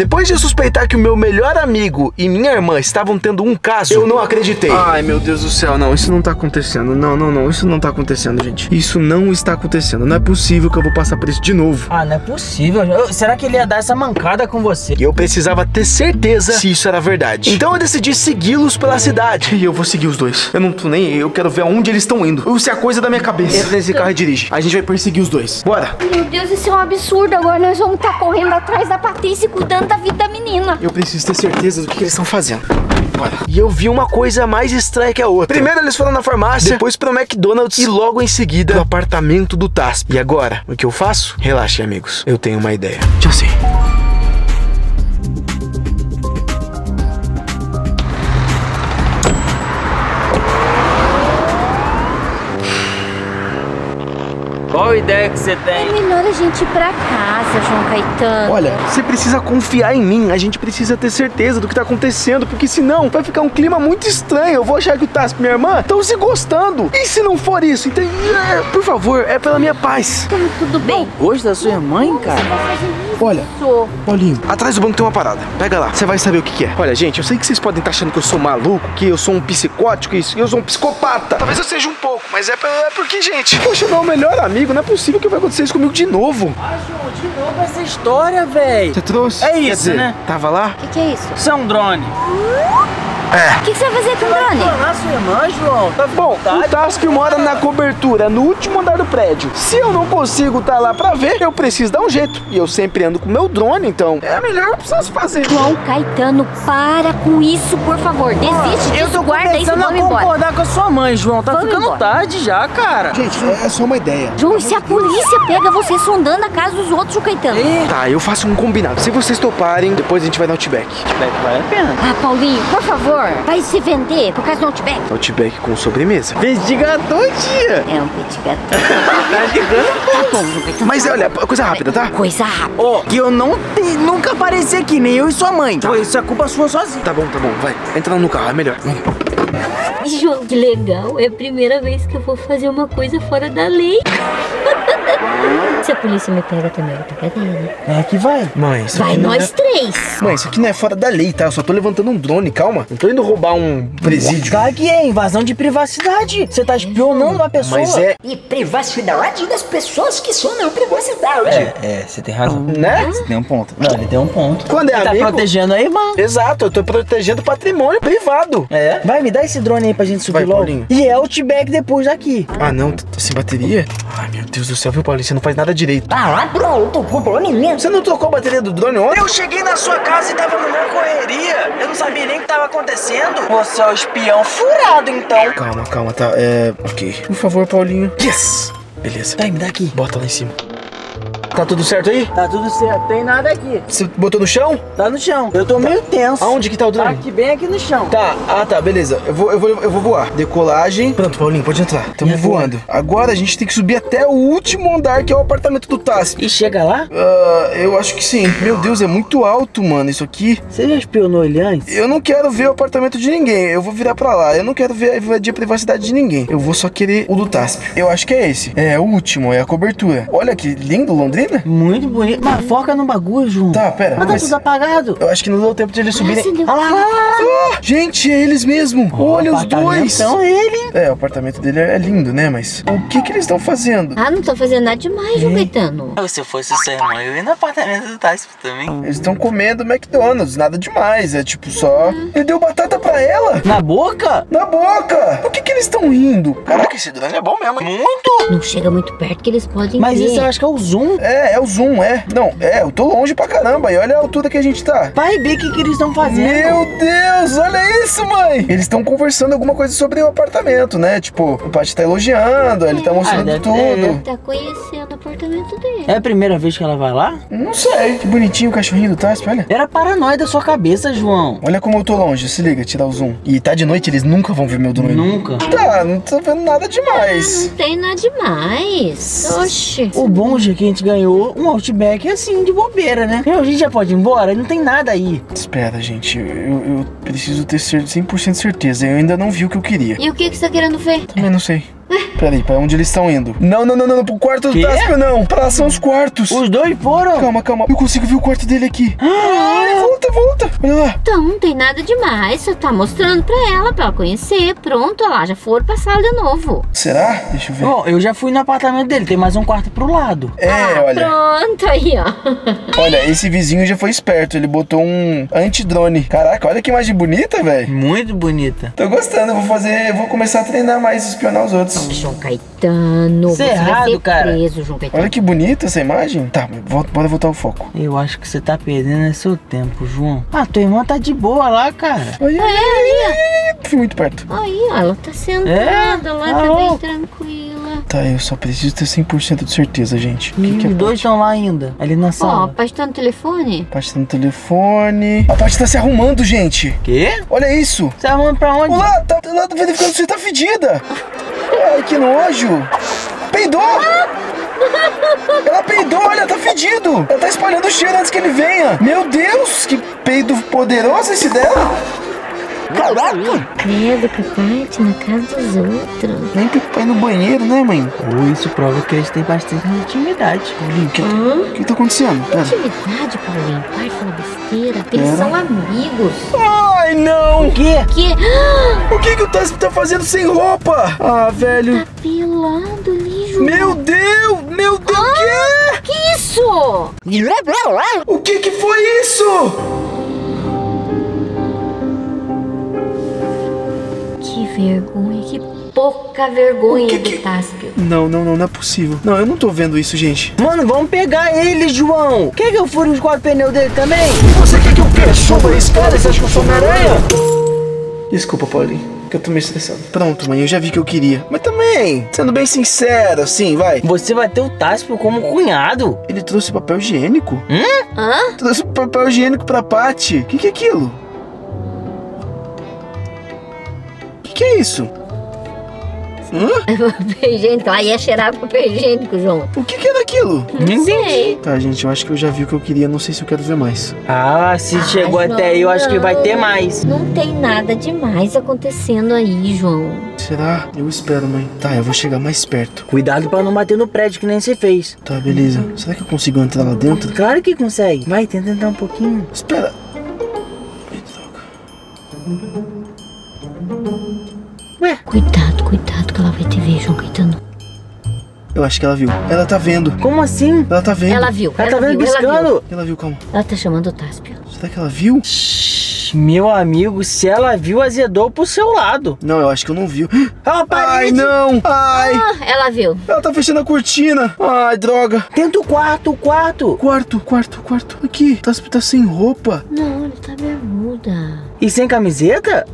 Depois de suspeitar que o meu melhor amigo e minha irmã estavam tendo um caso, eu não acreditei. Ai, meu Deus do céu, não, isso não tá acontecendo. Não, não, não, isso não tá acontecendo, gente. Isso não está acontecendo. Não é possível que eu vou passar por isso de novo. Ah, não é possível. Eu- será que ele ia dar essa mancada com você? E eu precisava ter certeza se isso era verdade. Então eu decidi segui-los pela cidade. E eu vou seguir os dois. Eu não tô nem. Eu quero ver aonde eles estão indo. Isso é a coisa da minha cabeça. Entra nesse carro e dirige. A gente vai perseguir os dois. Bora. Meu Deus, isso é um absurdo. Agora nós vamos estar correndo atrás da Patrícia e cuidando da vida da menina. Eu preciso ter certeza do que eles estão fazendo. Bora. E eu vi uma coisa mais estranha que a outra. Primeiro eles foram na farmácia, depois pro McDonald's e logo em seguida pro apartamento do Tasp. E agora, o que eu faço? Relaxem, amigos. Eu tenho uma ideia. Já sei. Qual ideia que você É tem? melhor a gente ir pra casa, João Caetano. Olha, você precisa confiar em mim. A gente precisa ter certeza do que tá acontecendo, porque senão vai ficar um clima muito estranho. Eu vou achar que o Tasp e minha irmã estão se gostando. E se não for isso? Então, é, por favor, é pela minha paz. Então, tudo bem. Gosto da sua irmã, cara? Olha, Sou. Paulinho, atrás do banco tem uma parada. Pega lá, você vai saber o que, que é. Olha, gente, eu sei que vocês podem estar achando que eu sou maluco, que eu sou um psicótico, que eu sou um psicopata. Talvez eu seja um pouco, mas é, é porque, gente, poxa, meu melhor amigo, não é possível que vai acontecer isso comigo de novo. Ah, João, de novo essa história, velho. Você trouxe? É Quer isso, dizer, né? Tava lá? O que, que é isso? É um drone. É. O que, que você vai fazer com o drone? Clonar sua irmã, João. Tá Bom, o Task mora na cobertura, no último andar do prédio. Se eu não consigo estar lá pra ver, eu preciso dar um jeito. E eu sempre ando com meu drone, então é a melhor opção se fazer. João Caetano, para com isso, por favor. Desiste Eu disso, tô guarda isso e começando a vamos embora. concordar com a sua mãe, João. Tá Vamos ficando embora. tarde já, cara. Gente, é só uma ideia. João, e se a polícia pega você sondando a casa dos outros, João Caetano? Ih, Tá, eu faço um combinado. Se vocês toparem, depois a gente vai no Outback. vale a pena. Ah, Paulinho, por favor, vai se vender por causa do Outback. Outback com sobremesa. Vestigador, tia. É um petit gâteau. Tá ligando? Tá bom, Caetano. Mas olha, coisa rápida, tá? Coisa rápida. Ó, que eu não te, nunca apareci aqui, nem eu e sua mãe. Pô, Isso é culpa sua sozinho. Tá bom, tá bom, vai. Entra no carro, é melhor. João, que legal. É a primeira vez que eu vou fazer uma coisa fora da lei. Se a polícia me pega também, eu tô né? É que vai. Mãe, isso Vai aqui não nós é... três. Mãe, isso aqui não é fora da lei, tá? Eu só tô levantando um drone, calma. Não tô indo roubar um presídio. Claro que é invasão de privacidade. Você tá espionando uma pessoa. Mas é, E privacidade das pessoas que sonam privacidade. É, é, você tem razão. né? Você tem um ponto. Não, ele tem um ponto. Quando é ele tá amigo- protegendo a irmã. Exato, eu tô protegendo o patrimônio privado. É. Vai, me dá esse drone aí pra gente subir Vai, logo. Paulinho. E é Outback depois daqui. Ah, não, tá sem bateria? Ai, meu Deus do céu, viu, Paulinho? Você não faz nada direito. Ah, lá pronto, com drone mesmo. Você não trocou a bateria do drone ontem? Eu cheguei na sua casa e tava numa correria. Eu não sabia nem o que tava acontecendo. Você é o espião furado, então. Calma, calma, tá. É. Ok. Por favor, Paulinho. Yes! Beleza. Tá, me dá aqui. Bota lá em cima. Tá tudo certo aí? Tá tudo certo, tem nada aqui. Você botou no chão? Tá no chão. Eu tô meio tenso. Aonde que tá o Tá drone? aqui, bem aqui no chão. Tá, ah tá, beleza. Eu vou, eu vou, eu vou voar. Decolagem. Pronto, Paulinho, pode entrar. Tamo E agora? voando. Agora a gente tem que subir até o último andar, que é o apartamento do Tasp. E chega lá? Ah, eu acho que sim. Meu Deus, é muito alto, mano, isso aqui. Você já espionou ele antes? Eu não quero ver o apartamento de ninguém. Eu vou virar pra lá. Eu não quero ver invadir a privacidade de ninguém. Eu vou só querer o do Tasp. Eu acho que é esse. É o último, é a cobertura. Olha que lindo, Londrina. Muito bonito. Mas foca no bagulho, João. Tá, pera, Mas tá mas- tudo apagado. Eu acho que não deu tempo de eles subirem. Olha lá, lá, lá, lá. Ah, gente, é eles mesmo. Olha os dois. Então ele. É, o apartamento dele é lindo, né? Mas o que que eles estão fazendo? Ah, não tô fazendo nada demais, João Caetano. Se eu fosse sua irmã, eu ia no apartamento do Táxi também. Eles estão comendo McDonald's, nada demais. É tipo só. Ele deu batata pra ela. Na boca? Na boca! Por que que eles estão rindo? Caraca, esse drone é bom mesmo, hein? Muito. Não chega muito perto que eles podem Mas ver. isso eu acho que é o zoom. É, é o zoom, é. Não, é, eu tô longe pra caramba. E olha a altura que a gente tá. Vai ver o que, que eles estão fazendo. Meu Deus, olha isso, mãe! Eles estão conversando alguma coisa sobre o apartamento, né? Tipo, o Paty tá elogiando, ele tá mostrando deve- tudo. é. Tá conhecendo o apartamento dele. É a primeira vez que ela vai lá? Não sei. Que bonitinho o cachorrinho do Tasp, olha. Era paranoia da sua cabeça, João. Olha como eu tô longe, se liga, tirar o zoom. E tá de noite, eles nunca vão ver meu drone. Nunca. Tá, não tô vendo nada demais. Não tem nada demais. Oxi. O bom é que a gente ganhou um Outback assim, de bobeira, né? Meu, a gente já pode ir embora? Não tem nada aí. Espera, gente, eu, eu preciso ter cer- 100% certeza. Eu ainda não vi o que eu queria. E o que, que você tá querendo ver? Também não sei. Peraí, pra onde eles estão indo? Não, não, não, não, pro quarto do? Táspio não. Pra lá são os quartos. Os dois foram? Calma, calma. Eu consigo ver o quarto dele aqui. Ai, volta, volta. Olha lá. Então, não tem nada demais. Só tá mostrando pra ela, pra ela conhecer. Pronto, olha lá, já foram pra sala de novo. Será? Deixa eu ver. Ó, eu já fui no apartamento dele, tem mais um quarto pro lado. É, Ah, olha. Pronto, aí, ó. Olha, esse vizinho já foi esperto. Ele botou um antidrone. Caraca, olha que imagem bonita, velho. Muito bonita. Tô gostando, vou fazer, vou começar a treinar mais, espionar os outros. João Caetano. É você vai errado, ser cara. preso, João Caetano. Olha que bonita essa imagem. Tá, volta, bora voltar ao foco. Eu acho que você tá perdendo é seu tempo, João. Ah, tua irmã tá de boa lá, cara. Ai, ai, ai, fui muito perto. Aí, ó, ela tá sentada É? lá, Tá tá bem tranquila. Tá, eu só preciso ter 100% de certeza, gente. O que, que é Os dois estão lá ainda, ali na Ó, sala. pai tá no telefone? A Paty tá no telefone. A Paty tá se arrumando, gente. Quê? Olha isso. Você arrumando pra onde? Olá, tá, tá verificando se você tá fedida. Ai, que nojo. Peidou. Ela peidou, olha, tá fedido. Ela tá espalhando o cheiro antes que ele venha. Meu Deus, que peido poderoso esse dela. Credo, capaz, na casa dos outros. Nem tem pra ir no banheiro, né, mãe? Ou isso prova que eles têm bastante intimidade. Paulinho, o que, o que tá acontecendo? Intimidade, Paulinho. Pai fala besteira. Eles Pera. são amigos. Ai, não. O quê? Que? O que que o Tassi tá fazendo sem roupa? Ah, velho. Tá pelado ali, João. Meu Deus, meu Deus, o quê? Que isso? O que que foi isso? Que vergonha, que pouca vergonha O que do que- Táspio. Não, não, não, não é possível. Não, eu não tô vendo isso, gente. Mano, vamos pegar ele, João. Quer que eu fure os quatro pneus dele também? Você quer que eu quê? Suba esse cara? Você acha que eu sou Homem-Aranha? Desculpa, Paulinho, que eu tô meio estressado. Pronto, mãe, eu já vi que eu queria. Mas também, sendo bem sincero, assim, vai. Você vai ter o Táspio como cunhado. Ele trouxe papel higiênico? Hã? Trouxe papel higiênico pra Paty. O que, que é aquilo? O que, que é isso? Hã? Papel higiênico. Ela ia cheirar papel higiênico, João. O que, que era aquilo? Não sei. Tá, gente, eu acho que eu já vi o que eu queria. Não sei se eu quero ver mais. Ah, se Ah, chegou João, até aí, eu acho que vai ter mais. Não tem nada demais acontecendo aí, João. Será? Eu espero, mãe. Tá, eu vou chegar mais perto. Cuidado pra não bater no prédio que nem você fez. Tá, beleza. Será que eu consigo entrar lá dentro? Claro que consegue. Vai, tenta entrar um pouquinho. Espera. Ai, droga. Ué, Cuidado, cuidado que ela vai te ver, João Caetano. Eu acho que ela viu. Ela tá vendo. como assim? Ela tá vendo. Ela viu, Ela ela tá vendo viu, ela viu. piscando? Ela viu, calma. Ela tá chamando o Táspio. Será que ela viu? Shhh, Meu amigo, se ela viu, azedou pro seu lado. Não, eu acho que eu não vi. Uma Ai, não! Ai! Ah, ela viu. Ela tá fechando a cortina. Ai, droga. Tenta o quarto, o quarto. Quarto, quarto, quarto. Aqui. Tá, tá sem roupa. Não, ele tá bermuda. E sem camiseta?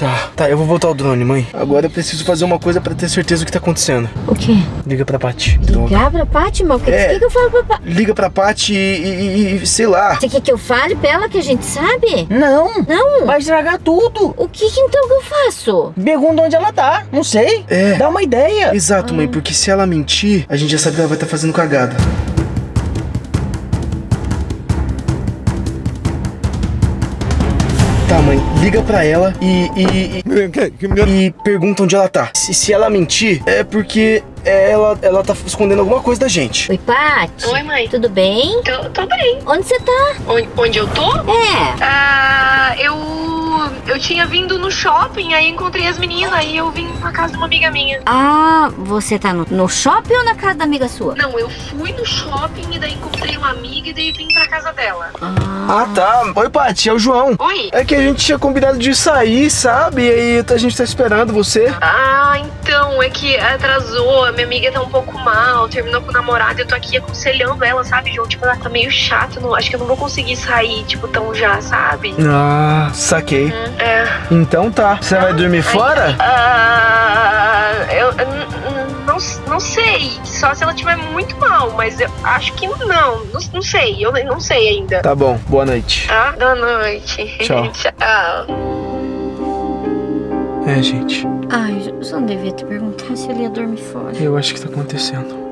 Tá, tá, eu vou voltar o drone, mãe. Agora eu preciso fazer uma coisa pra ter certeza do que tá acontecendo. O quê? Liga pra Paty. Ligar pra Paty, mas o que, É. que, que eu falo pra Paty? Liga pra Paty e, e- e- sei lá. Você quer que eu fale pra ela que a gente sabe? Não. Não. Vai estragar tudo. O que, que então que eu faço? Pergunta onde ela tá. Não sei. É. Dá uma ideia. Exato, mãe, porque se ela mentir, a gente já sabe que ela vai estar fazendo cagada. Liga pra ela e. e, e, e pergunta onde ela tá. Se, se ela mentir, é porque ela, ela tá escondendo alguma coisa da gente. Oi, Paty. Oi, mãe. Tudo bem? Tô, tô bem. Onde você tá? Onde, onde eu tô? É. Ah, eu. Eu tinha vindo no shopping, aí encontrei as meninas, aí eu vim pra casa de uma amiga minha. Ah, você tá no, no shopping ou na casa da amiga sua? Não, eu fui no shopping e daí encontrei uma amiga e daí vim pra casa dela. Ah, tá. Oi, Paty, é o João. Oi? É que a gente tinha combinado de sair, sabe? E aí a gente tá esperando você. Ah, então, é que atrasou, a minha amiga tá um pouco mal, terminou com o namorado, eu tô aqui aconselhando ela, sabe, João? Tipo, ela tá meio chata, não, acho que eu não vou conseguir sair, tipo, tão já, sabe? Ah, saquei. É. Então tá. Você vai dormir fora? Ah, eu, não, não sei. Só se ela estiver muito mal, mas eu acho que não. Não, não sei. Eu não sei ainda. Tá bom, boa noite. Tá? Boa noite. Tchau. Tchau. É, gente, Ai, eu só não devia te perguntar se ele ia dormir fora. eu acho que tá acontecendo.